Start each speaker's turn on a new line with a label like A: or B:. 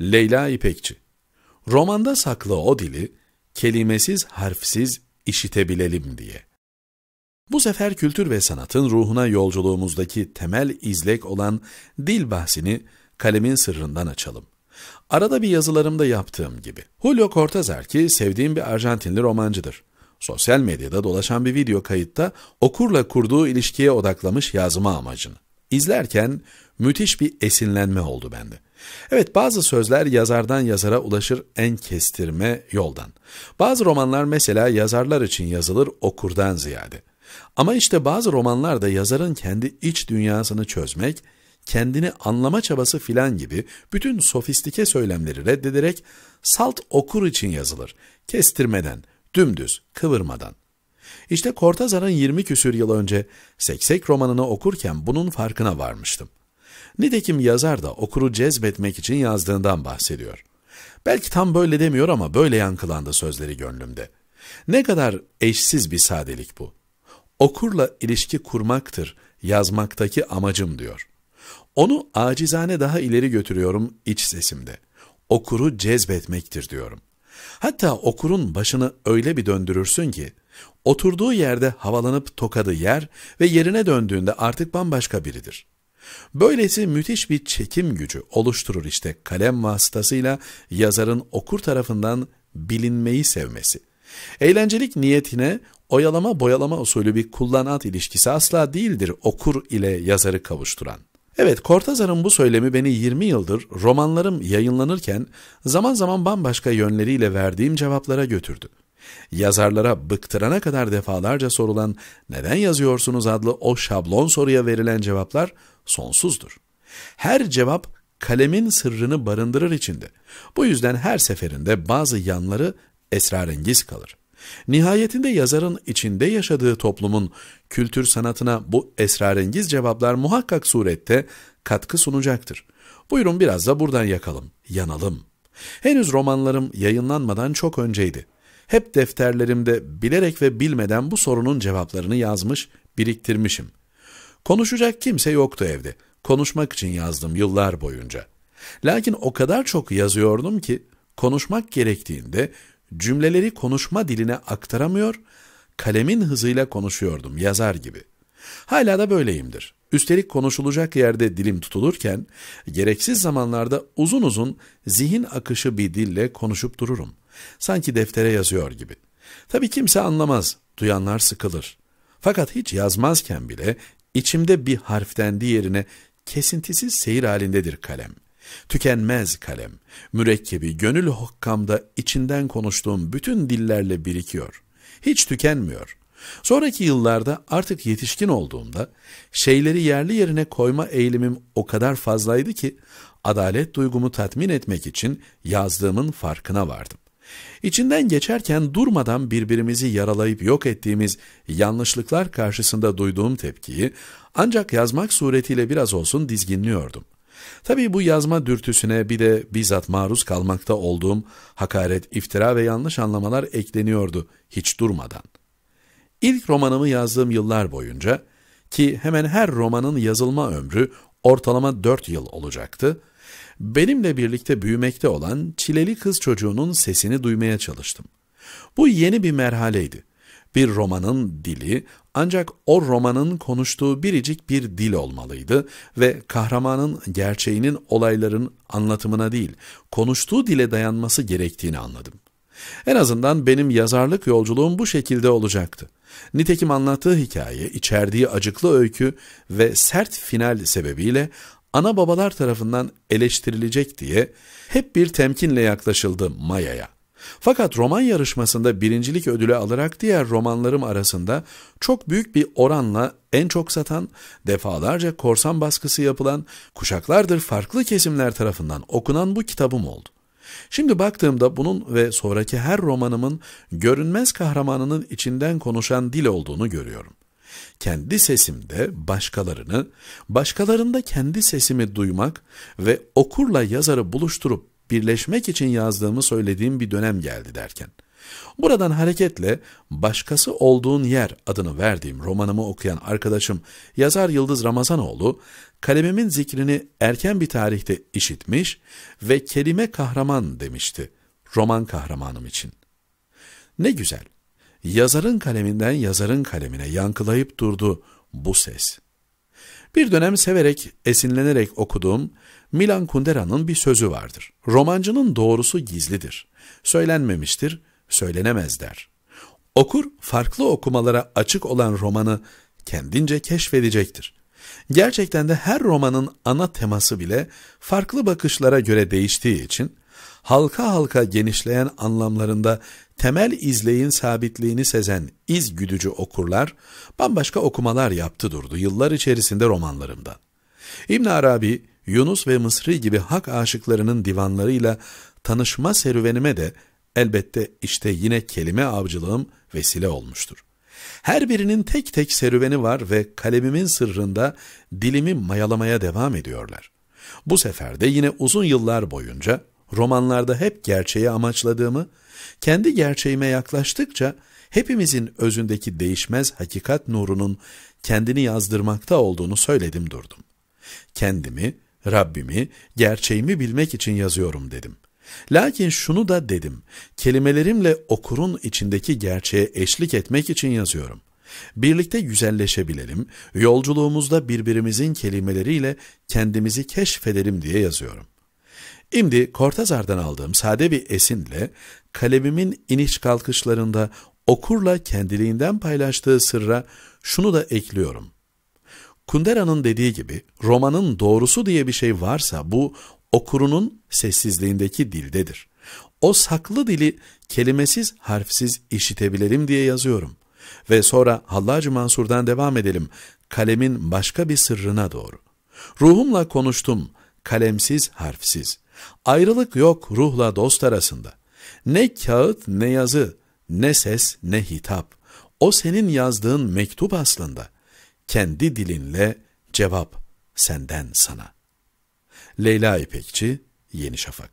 A: Leyla İpekçi Romanda saklı o dili, kelimesiz harfsiz işitebilelim diye. Bu sefer kültür ve sanatın ruhuna yolculuğumuzdaki temel izlek olan dil bahsini kalemin sırrından açalım. Arada bir yazılarımda yaptığım gibi. Julio Cortázar ki sevdiğim bir Arjantinli romancıdır. Sosyal medyada dolaşan bir video kayıtta okurla kurduğu ilişkiye odaklamış yazma amacını. İzlerken müthiş bir esinlenme oldu bende. Evet bazı sözler yazardan yazara ulaşır en kestirme yoldan. Bazı romanlar mesela yazarlar için yazılır okurdan ziyade. Ama işte bazı romanlar da yazarın kendi iç dünyasını çözmek, kendini anlama çabası filan gibi bütün sofistike söylemleri reddederek salt okur için yazılır. Kestirmeden, dümdüz, kıvırmadan. İşte Cortázar'ın 20 küsür yıl önce Seksek romanını okurken bunun farkına varmıştım. Nitekim yazar da okuru cezbetmek için yazdığından bahsediyor. Belki tam böyle demiyor ama böyle yankılandı sözleri gönlümde. Ne kadar eşsiz bir sadelik bu. Okurla ilişki kurmaktır yazmaktaki amacım diyor. Onu acizane daha ileri götürüyorum iç sesimde. Okuru cezbetmektir diyorum. Hatta okurun başını öyle bir döndürürsün ki, oturduğu yerde havalanıp tokadı yer ve yerine döndüğünde artık bambaşka biridir. Böylesi müthiş bir çekim gücü oluşturur işte kalem vasıtasıyla yazarın okur tarafından bilinmeyi sevmesi. Eğlencelik niyetine oyalama boyalama usulü bir kullanat ilişkisi asla değildir okur ile yazarı kavuşturan. Evet, Cortázar'ın bu söylemi beni 20 yıldır romanlarım yayınlanırken zaman zaman bambaşka yönleriyle verdiğim cevaplara götürdü. Yazarlara bıktırana kadar defalarca sorulan neden yazıyorsunuz adlı o şablon soruya verilen cevaplar sonsuzdur. Her cevap kalemin sırrını barındırır içinde. Bu yüzden her seferinde bazı yanları esrarengiz kalır. Nihayetinde yazarın içinde yaşadığı toplumun kültür sanatına bu esrarengiz cevaplar muhakkak surette katkı sunacaktır. Buyurun biraz da buradan yakalım, yanalım. Henüz romanlarım yayınlanmadan çok önceydi. Hep defterlerimde bilerek ve bilmeden bu sorunun cevaplarını yazmış, biriktirmişim. Konuşacak kimse yoktu evde. Konuşmak için yazdım yıllar boyunca. Lakin o kadar çok yazıyordum ki konuşmak gerektiğinde cümleleri konuşma diline aktaramıyor, kalemin hızıyla konuşuyordum yazar gibi. Hala da böyleyimdir. Üstelik konuşulacak yerde dilim tutulurken, gereksiz zamanlarda uzun uzun zihin akışı bir dille konuşup dururum. Sanki deftere yazıyor gibi. Tabii kimse anlamaz, duyanlar sıkılır. Fakat hiç yazmazken bile içimde bir harften diğerine kesintisiz seyir halindedir kalem. Tükenmez kalem, mürekkebi gönül hokkamda içinden konuştuğum bütün dillerle birikiyor. Hiç tükenmiyor. Sonraki yıllarda artık yetişkin olduğumda şeyleri yerli yerine koyma eğilimim o kadar fazlaydı ki adalet duygumu tatmin etmek için yazdığımın farkına vardım. İçinden geçerken durmadan birbirimizi yaralayıp yok ettiğimiz yanlışlıklar karşısında duyduğum tepkiyi ancak yazmak suretiyle biraz olsun dizginliyordum. Tabii bu yazma dürtüsüne bir de bizzat maruz kalmakta olduğum hakaret, iftira ve yanlış anlamalar ekleniyordu hiç durmadan. İlk romanımı yazdığım yıllar boyunca ki hemen her romanın yazılma ömrü ortalama dört yıl olacaktı, benimle birlikte büyümekte olan çileli kız çocuğunun sesini duymaya çalıştım. Bu yeni bir merhaleydi. Bir romanın dili ancak o romanın konuştuğu biricik bir dil olmalıydı ve kahramanın gerçeğinin olayların anlatımına değil, konuştuğu dile dayanması gerektiğini anladım. En azından benim yazarlık yolculuğum bu şekilde olacaktı. Nitekim anlattığı hikaye, içerdiği acıklı öykü ve sert final sebebiyle ana babalar tarafından eleştirilecek diye hep bir temkinle yaklaşıldı Maya'ya. Fakat roman yarışmasında birincilik ödülü alarak diğer romanlarım arasında çok büyük bir oranla en çok satan, defalarca korsan baskısı yapılan, kuşaklardır farklı kesimler tarafından okunan bu kitabım oldu. Şimdi baktığımda bunun ve sonraki her romanımın görünmez kahramanının içinden konuşan dil olduğunu görüyorum. Kendi sesimde başkalarını, başkalarında kendi sesimi duymak ve okurla yazarı buluşturup birleşmek için yazdığımı söylediğim bir dönem geldi derken. Buradan hareketle Başkası Olduğun Yer adını verdiğim romanımı okuyan arkadaşım yazar Yıldız Ramazanoğlu, kalemimin zikrini erken bir tarihte işitmiş ve kelime kahraman demişti roman kahramanım için. Ne güzel, yazarın kaleminden yazarın kalemine yankılayıp durdu bu ses. Bir dönem severek, esinlenerek okuduğum Milan Kundera'nın bir sözü vardır. Romancının doğrusu gizlidir. Söylenmemiştir, söylenemez der. Okur, farklı okumalara açık olan romanı kendince keşfedecektir. Gerçekten de her romanın ana teması bile farklı bakışlara göre değiştiği için, halka halka genişleyen anlamlarında temel izleyin sabitliğini sezen iz güdücü okurlar, bambaşka okumalar yaptı durdu yıllar içerisinde romanlarımda. İbn Arabi, Yunus ve Mısri gibi hak aşıklarının divanlarıyla tanışma serüvenime de elbette işte yine kelime avcılığım vesile olmuştur. Her birinin tek tek serüveni var ve kalemimin sırrında dilimi mayalamaya devam ediyorlar. Bu sefer de yine uzun yıllar boyunca romanlarda hep gerçeği amaçladığımı, kendi gerçeğime yaklaştıkça hepimizin özündeki değişmez hakikat nurunun kendini yazdırmakta olduğunu söyledim durdum. Kendimi, Rabbimi, gerçeğimi bilmek için yazıyorum dedim. Lakin şunu da dedim, kelimelerimle okurun içindeki gerçeğe eşlik etmek için yazıyorum. Birlikte güzelleşebilelim, yolculuğumuzda birbirimizin kelimeleriyle kendimizi keşfedelim diye yazıyorum. Şimdi Kortazar'dan aldığım sade bir esinle kalemimin iniş kalkışlarında okurla kendiliğinden paylaştığı sırra şunu da ekliyorum. Kundera'nın dediği gibi romanın doğrusu diye bir şey varsa bu okurunun sessizliğindeki dildedir. O saklı dili kelimesiz harfsiz işitebilelim diye yazıyorum. Ve sonra Hallacı Mansur'dan devam edelim kalemin başka bir sırrına doğru. Ruhumla konuştum, kalemsiz harfsiz. Ayrılık yok ruhla dost arasında. Ne kağıt ne yazı, ne ses ne hitap. O senin yazdığın mektup aslında. Kendi dilinle cevap senden sana. Leyla İpekçi, Yeni Şafak.